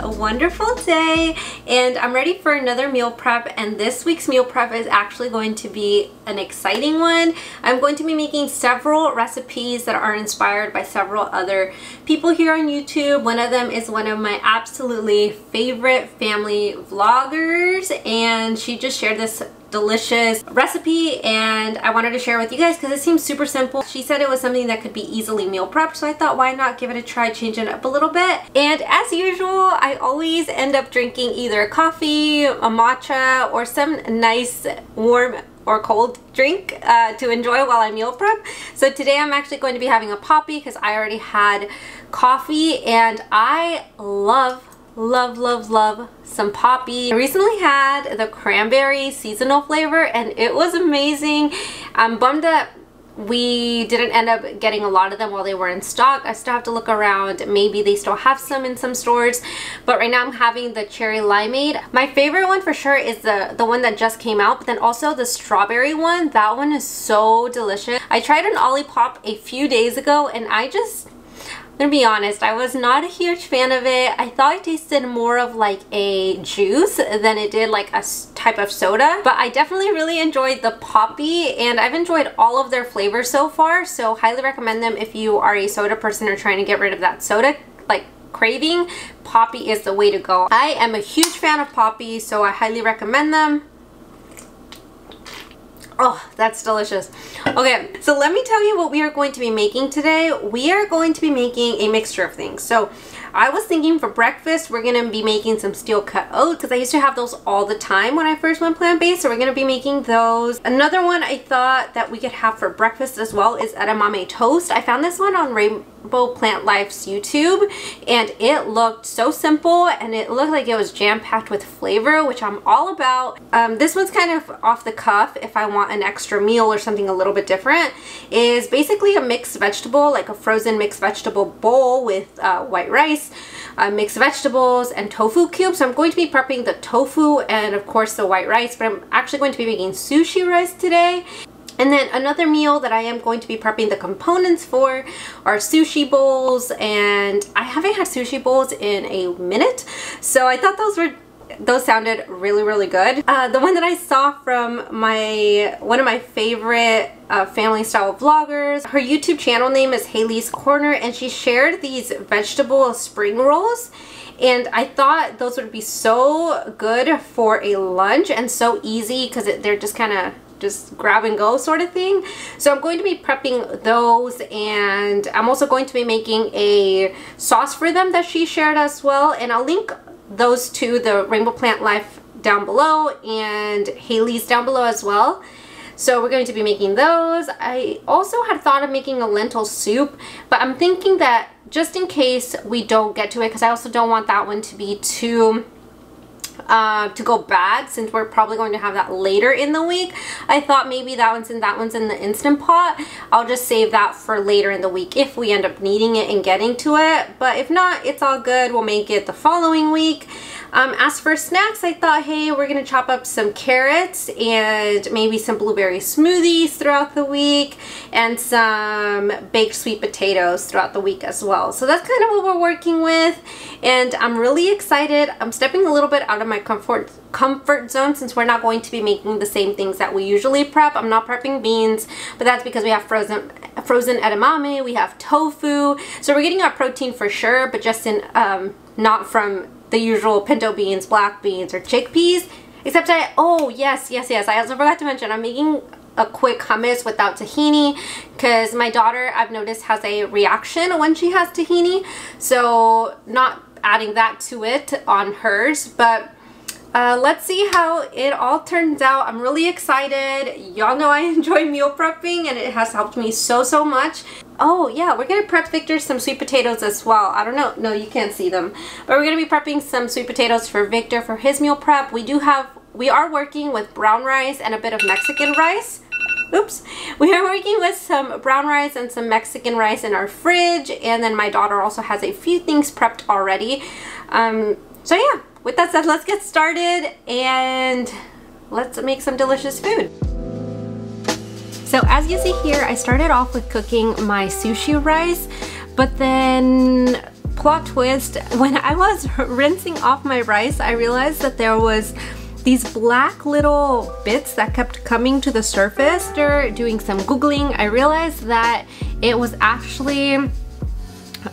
most wonderful day and I'm ready for another meal prep and this week's meal prep is actually going to be an exciting one. I'm going to be making several recipes that are inspired by several other people here on YouTube. One of them is one of my absolutely favorite family vloggers and she just shared this delicious recipe and I wanted to share with you guys because it seems super simple. She said it was something that could be easily meal prepped so I thought why not give it a try, change it up a little bit. And as usual, I always end up drinking either coffee, a matcha, or some nice warm or cold drink uh, to enjoy while I meal prep. So today I'm actually going to be having a Poppi because I already had coffee and I love love love love some Poppi I recently had the cranberry seasonal flavor and it was amazing. I'm bummed that we didn't end up getting a lot of them while they were in stock. I still have to look around. Maybe they still have some in some stores. But right now I'm having the cherry limeade. My favorite one for sure is the, the one that just came out. But then also the strawberry one. That one is so delicious. I tried an Olipop a few days ago and I just gonna be honest, I was not a huge fan of it. I thought it tasted more of like a juice than it did like a type of soda. But I definitely really enjoyed the Poppi and I've enjoyed all of their flavors so far. So highly recommend them if you are a soda person or trying to get rid of that soda like craving. Poppi is the way to go. I am a huge fan of Poppi, so I highly recommend them. Oh, that's delicious. Okay, so let me tell you what we are going to be making today. We are going to be making a mixture of things. So I was thinking for breakfast, we're going to be making some steel cut oats because I used to have those all the time when I first went plant-based. So we're going to be making those. Another one I thought that we could have for breakfast as well is edamame toast. I found this one on Rainbow Plant Life's YouTube and it looked so simple and it looked like it was jam-packed with flavor, which I'm all about. Um, this one's kind of off the cuff if I want an extra meal or something a little bit different. Is basically a mixed vegetable, like a frozen mixed vegetable bowl with uh, white rice rice, uh, mixed vegetables, and tofu cubes. So I'm going to be prepping the tofu and of course the white rice, but I'm actually going to be making sushi rice today. And then another meal that I am going to be prepping the components for are sushi bowls and I haven't had sushi bowls in a minute so I thought those were those sounded really really good uh, the one that I saw from my one of my favorite uh, family style vloggers her YouTube channel name is Haley's Corner and she shared these vegetable spring rolls and I thought those would be so good for a lunch and so easy because they're just kind of just grab and go sort of thing. So I'm going to be prepping those and I'm also going to be making a sauce for them that she shared as well and I'll link those two, the Rainbow Plant Life down below and Haley's down below as well. So we're going to be making those. I also had thought of making a lentil soup, but I'm thinking that just in case we don't get to it, because I also don't want that one to be too uh, to go bad since we're probably going to have that later in the week. I thought maybe that one's in that one's in the Instant Pot. I'll just save that for later in the week if we end up needing it and getting to it. But if not, it's all good. We'll make it the following week. Um, as for snacks, I thought, hey, we're going to chop up some carrots and maybe some blueberry smoothies throughout the week and some baked sweet potatoes throughout the week as well. So that's kind of what we're working with and I'm really excited. I'm stepping a little bit out of my comfort comfort zone since we're not going to be making the same things that we usually prep. I'm not prepping beans, but that's because we have frozen frozen edamame, we have tofu. So we're getting our protein for sure, but just in um, not from the usual pinto beans, black beans, or chickpeas. Except I, oh yes, yes, yes, I also forgot to mention I'm making a quick hummus without tahini because my daughter I've noticed has a reaction when she has tahini so not adding that to it on hers but uh, let's see how it all turns out. I'm really excited. Y'all know I enjoy meal prepping and it has helped me so, so much. Oh yeah, we're gonna prep Victor some sweet potatoes as well. I don't know, no you can't see them. But we're gonna be prepping some sweet potatoes for Victor for his meal prep. We do have, we are working with brown rice and a bit of Mexican rice. Oops. We are working with some brown rice and some Mexican rice in our fridge and then my daughter also has a few things prepped already. Um, so yeah, with that said, let's get started and let's make some delicious food. So as you see here, I started off with cooking my sushi rice, But then plot twist, when I was rinsing off my rice, I realized that there was these black little bits that kept coming to the surface. After doing some googling, I realized that it was actually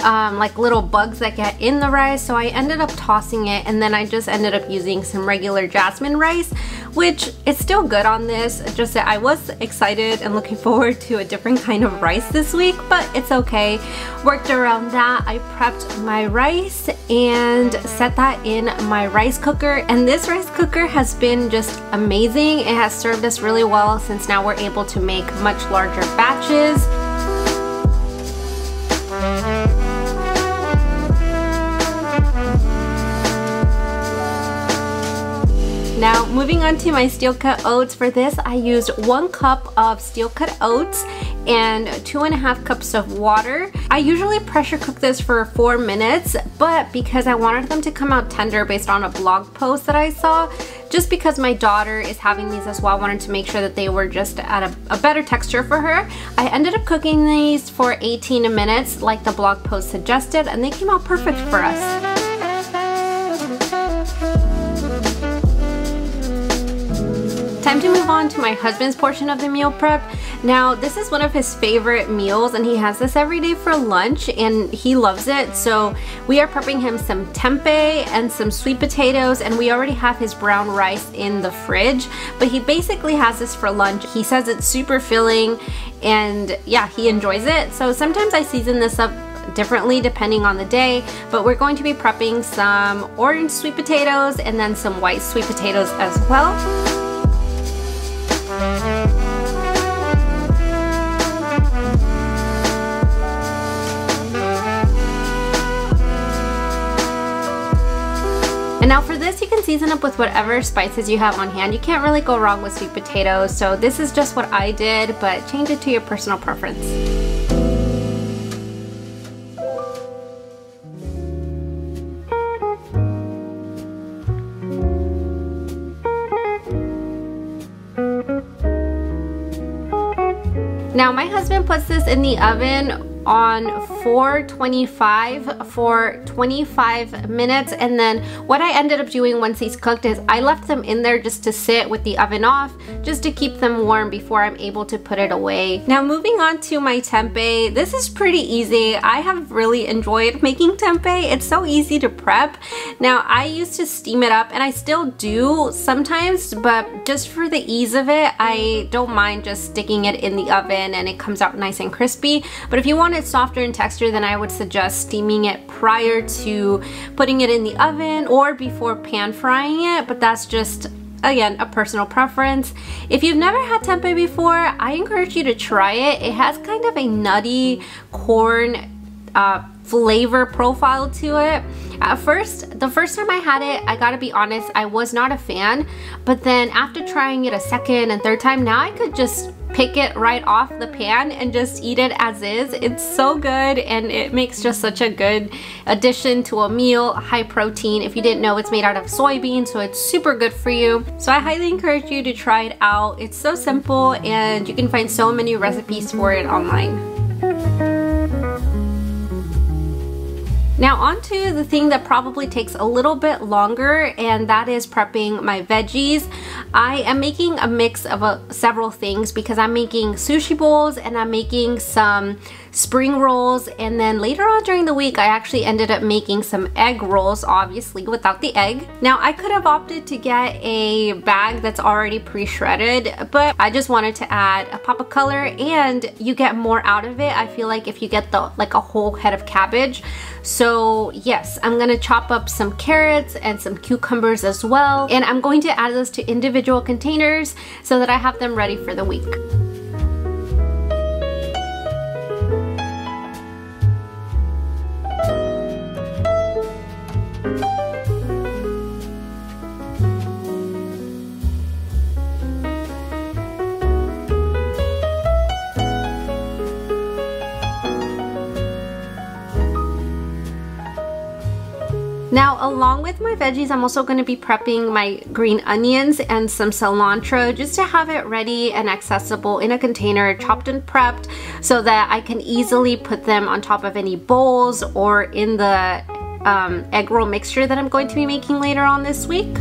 um, like little bugs that get in the rice. So I ended up tossing it and then I just ended up using some regular jasmine rice which is still good on this. Just that I was excited and looking forward to a different kind of rice this week but it's okay. Worked around that. I prepped my rice and set that in my rice cooker and this rice cooker has been just amazing. It has served us really well since now we're able to make much larger batches moving on to my steel cut oats. For this I used one cup of steel cut oats and two and a half cups of water. I usually pressure cook this for four minutes, but because I wanted them to come out tender based on a blog post that I saw, just because my daughter is having these as well, I wanted to make sure that they were just at a, a better texture for her. I ended up cooking these for 18 minutes like the blog post suggested and they came out perfect for us. Time to move on to my husband's portion of the meal prep. Now, this is one of his favorite meals and he has this every day for lunch and he loves it. So we are prepping him some tempeh and some sweet potatoes and we already have his brown rice in the fridge. But he basically has this for lunch. He says it's super filling and yeah, he enjoys it. So sometimes I season this up differently depending on the day, but we're going to be prepping some orange sweet potatoes and then some white sweet potatoes as well. And now for this, you can season up with whatever spices you have on hand. You can't really go wrong with sweet potatoes, so this is just what I did, but change it to your personal preference. Now my husband puts this in the oven on 425 for 25 minutes and then what I ended up doing once these cooked is I left them in there just to sit with the oven off just to keep them warm before I'm able to put it away. Now moving on to my tempeh, this is pretty easy. I have really enjoyed making tempeh. It's so easy to prep. Now I used to steam it up and I still do sometimes but just for the ease of it I don't mind just sticking it in the oven and it comes out nice and crispy but if you want want softer in texture, then I would suggest steaming it prior to putting it in the oven or before pan frying it, but that's just again a personal preference if you've never had tempeh before i encourage you to try it it has kind of a nutty corn uh, flavor profile to it at first, the first time I had it, I gotta be honest, I was not a fan. But then after trying it a second and third time, now I could just pick it right off the pan and just eat it as is. It's so good and it makes just such a good addition to a meal, high protein. If you didn't know, it's made out of soybeans, so it's super good for you. So I highly encourage you to try it out. It's so simple and you can find so many recipes for it online. Now onto the thing that probably takes a little bit longer and that is prepping my veggies. I am making a mix of uh, several things because I'm making sushi bowls and I'm making some spring rolls and then later on during the week I actually ended up making some egg rolls obviously without the egg. Now I could have opted to get a bag that's already pre-shredded but I just wanted to add a pop of color and you get more out of it I feel like if you get the like a whole head of cabbage so yes, I'm gonna chop up some carrots and some cucumbers as well. And I'm going to add those to individual containers so that I have them ready for the week. Now, along with my veggies, I'm also going to be prepping my green onions and some cilantro just to have it ready and accessible in a container, chopped and prepped, so that I can easily put them on top of any bowls or in the um, egg roll mixture that I'm going to be making later on this week.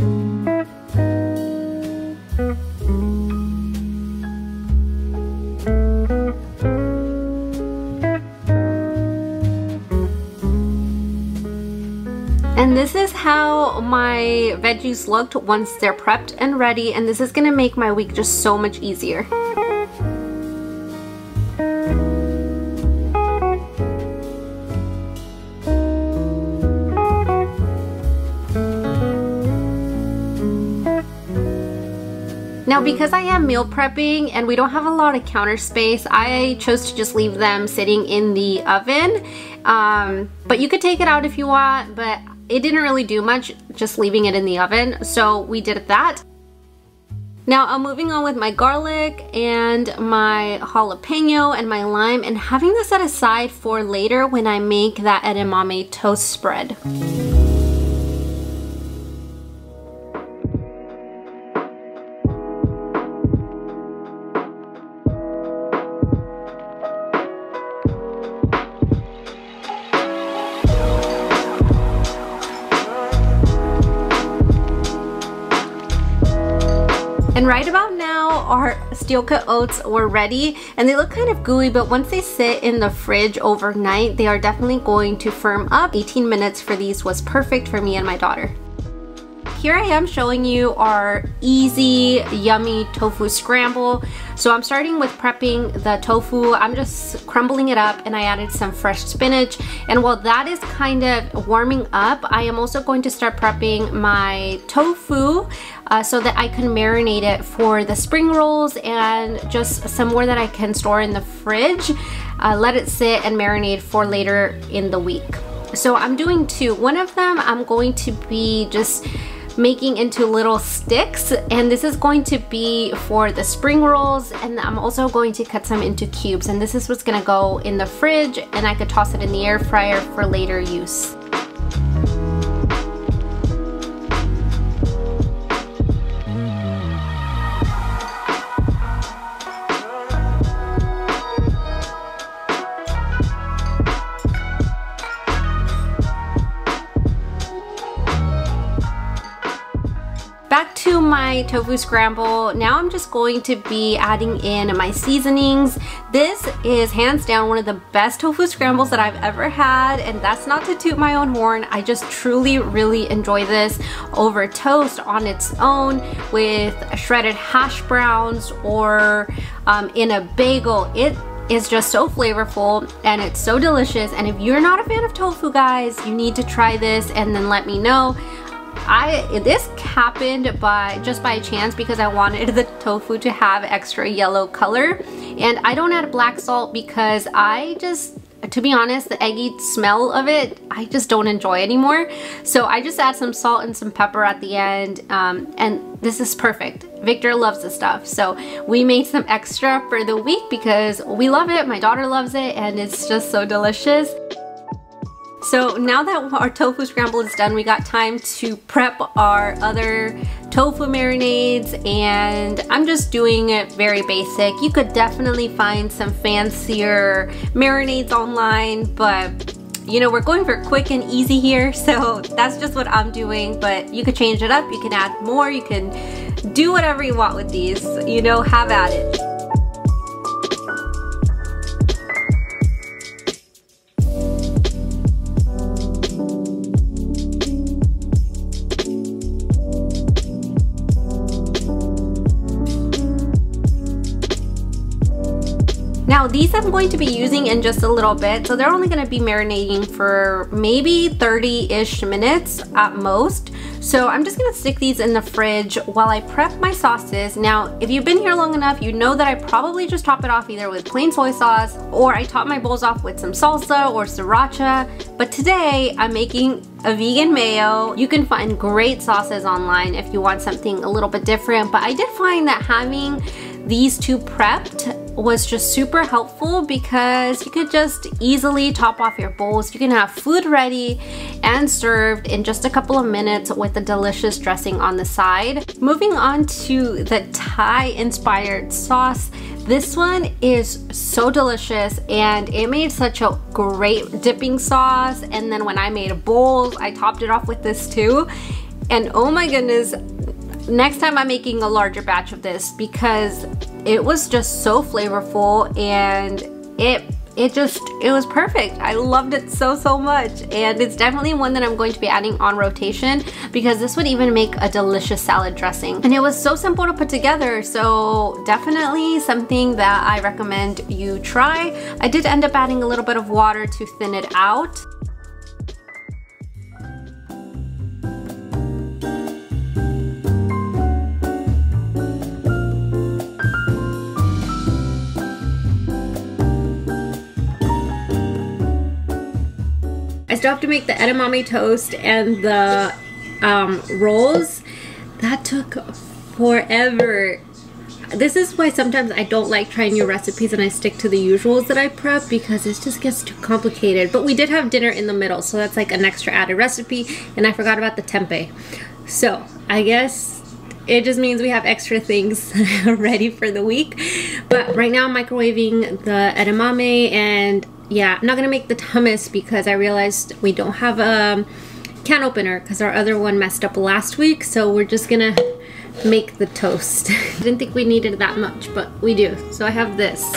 How my veggies looked once they're prepped and ready and this is gonna make my week just so much easier. Now because I am meal prepping and we don't have a lot of counter space, I chose to just leave them sitting in the oven. Um, but you could take it out if you want, but it didn't really do much just leaving it in the oven, so we did that. Now I'm moving on with my garlic and my jalapeno and my lime and having this set aside for later when I make that edamame toast spread. Now, our steel cut oats were ready and they look kind of gooey, but once they sit in the fridge overnight, they are definitely going to firm up. 18 minutes for these was perfect for me and my daughter here I am showing you our easy, yummy tofu scramble. So I'm starting with prepping the tofu. I'm just crumbling it up and I added some fresh spinach. And while that is kind of warming up, I am also going to start prepping my tofu uh, so that I can marinate it for the spring rolls and just some more that I can store in the fridge. Uh, let it sit and marinate for later in the week. So I'm doing two. One of them I'm going to be just making into little sticks. And this is going to be for the spring rolls. And I'm also going to cut some into cubes. And this is what's gonna go in the fridge. And I could toss it in the air fryer for later use. Tofu scramble. Now I'm just going to be adding in my seasonings. This is hands down one of the best tofu scrambles that I've ever had and that's not to toot my own horn. I just truly really enjoy this over toast on its own with shredded hash browns or um, in a bagel. It is just so flavorful and it's so delicious and if you're not a fan of tofu guys you need to try this and then let me know I this happened by just by chance because I wanted the tofu to have extra yellow color. And I don't add black salt because I just to be honest the eggy smell of it I just don't enjoy anymore. So I just add some salt and some pepper at the end um, and this is perfect. Victor loves the stuff. So we made some extra for the week because we love it my daughter loves it and it's just so delicious so now that our tofu scramble is done, we got time to prep our other tofu marinades and I'm just doing it very basic. You could definitely find some fancier marinades online, but you know, we're going for quick and easy here, so that's just what I'm doing, but you could change it up, you can add more, you can do whatever you want with these, you know, have at it. Now these I'm going to be using in just a little bit, so they're only gonna be marinating for maybe 30-ish minutes at most. So I'm just gonna stick these in the fridge while I prep my sauces. Now, if you've been here long enough, you know that I probably just top it off either with plain soy sauce or I top my bowls off with some salsa or sriracha. But today I'm making a vegan mayo. You can find great sauces online if you want something a little bit different, but I did find that having these two prepped was just super helpful because you could just easily top off your bowls. You can have food ready and served in just a couple of minutes with a delicious dressing on the side. Moving on to the Thai inspired sauce. This one is so delicious and it made such a great dipping sauce. And then when I made bowls, I topped it off with this too. And oh my goodness, next time I'm making a larger batch of this because it was just so flavorful and it it just it was perfect. I loved it so so much. And it's definitely one that i'm going to be adding on rotation because this would even make a delicious salad dressing. And it was so simple to put together. So definitely something that i recommend you try. I did end up adding a little bit of water to thin it out have to make the edamame toast and the um, rolls. That took forever. This is why sometimes I don't like trying new recipes and I stick to the usuals that I prep because it just gets too complicated. But we did have dinner in the middle, so that's like an extra added recipe. And I forgot about the tempeh. So I guess it just means we have extra things ready for the week. But right now I'm microwaving the edamame and yeah, I'm not gonna make the hummus because I realized we don't have a can opener because our other one messed up last week. So we're just gonna make the toast. I didn't think we needed that much, but we do. So I have this.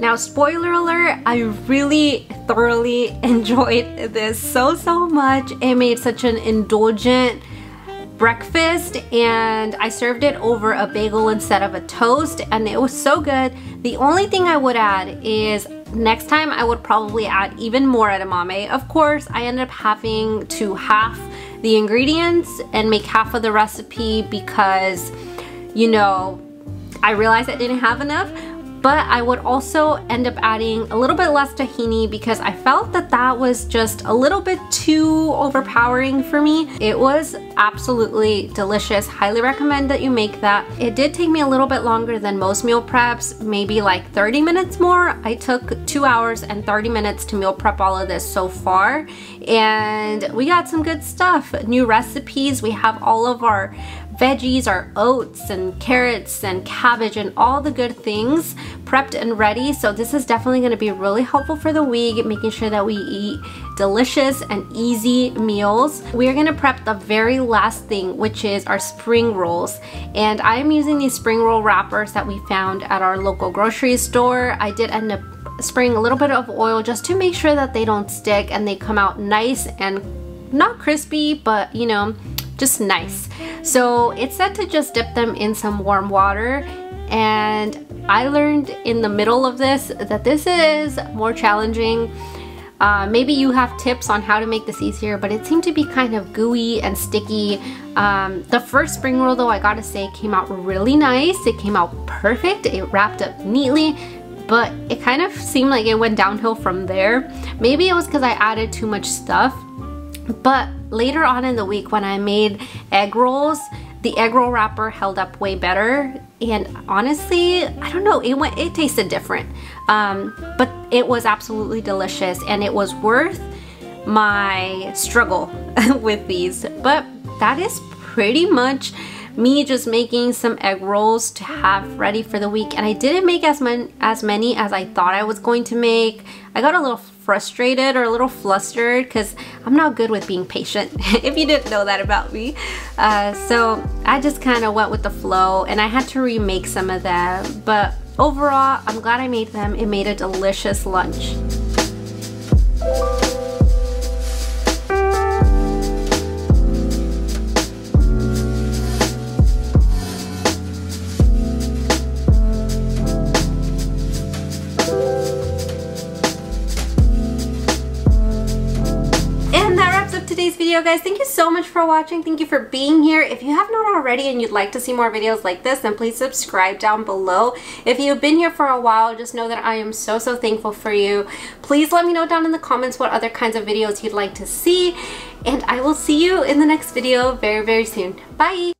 Now, spoiler alert, I really thoroughly enjoyed this so, so much. It made such an indulgent breakfast and I served it over a bagel instead of a toast and it was so good. The only thing I would add is next time I would probably add even more edamame. Of course, I ended up having to half the ingredients and make half of the recipe because, you know, I realized I didn't have enough but I would also end up adding a little bit less tahini because I felt that that was just a little bit too overpowering for me. It was absolutely delicious. Highly recommend that you make that. It did take me a little bit longer than most meal preps, maybe like 30 minutes more. I took two hours and 30 minutes to meal prep all of this so far and we got some good stuff. New recipes, we have all of our veggies, our oats and carrots and cabbage and all the good things prepped and ready. So this is definitely gonna be really helpful for the week, making sure that we eat delicious and easy meals. We're gonna prep the very last thing, which is our spring rolls. And I'm using these spring roll wrappers that we found at our local grocery store. I did end up spraying a little bit of oil just to make sure that they don't stick and they come out nice and not crispy, but you know, just nice. So it's said to just dip them in some warm water and I learned in the middle of this that this is more challenging. Uh, maybe you have tips on how to make this easier, but it seemed to be kind of gooey and sticky. Um, the first spring roll though, I gotta say, came out really nice. It came out perfect. It wrapped up neatly, but it kind of seemed like it went downhill from there. Maybe it was because I added too much stuff, but later on in the week when I made egg rolls, the egg roll wrapper held up way better. And honestly I don't know it went it tasted different. Um, but it was absolutely delicious and it was worth my struggle with these. But that is pretty much me just making some egg rolls to have ready for the week. And I didn't make as, many as many as I thought I was going to make. I got a little frustrated or a little flustered because I'm not good with being patient, if you didn't know that about me. Uh, so I just kind of went with the flow and I had to remake some of them. But overall, I'm glad I made them. It made a delicious lunch. Video guys. Thank you so much for watching. Thank you for being here. If you have not already and you'd like to see more videos like this then please subscribe down below. If you've been here for a while just know that I am so so thankful for you. Please let me know down in the comments what other kinds of videos you'd like to see And I will see you in the next video very, very soon. Bye!